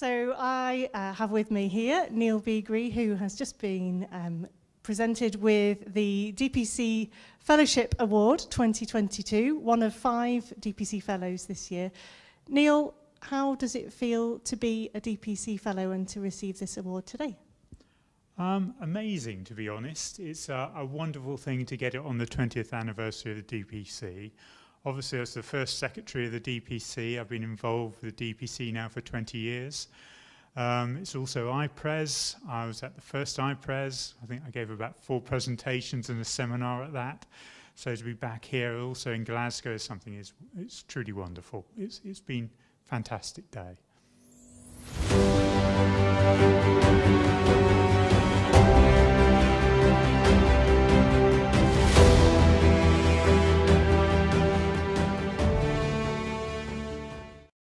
So I uh, have with me here Neil Beagrie, who has just been um, presented with the DPC Fellowship Award 2022, one of five DPC Fellows this year. Neil, how does it feel to be a DPC Fellow and to receive this award today? Um, amazing, to be honest. It's a, a wonderful thing to get it on the 20th anniversary of the DPC. Obviously, as the first secretary of the DPC, I've been involved with the DPC now for 20 years. Um, it's also IPRES. I was at the first IPRES. I think I gave about four presentations and a seminar at that. So to be back here also in Glasgow is something is it's truly wonderful. It's, it's been a fantastic day.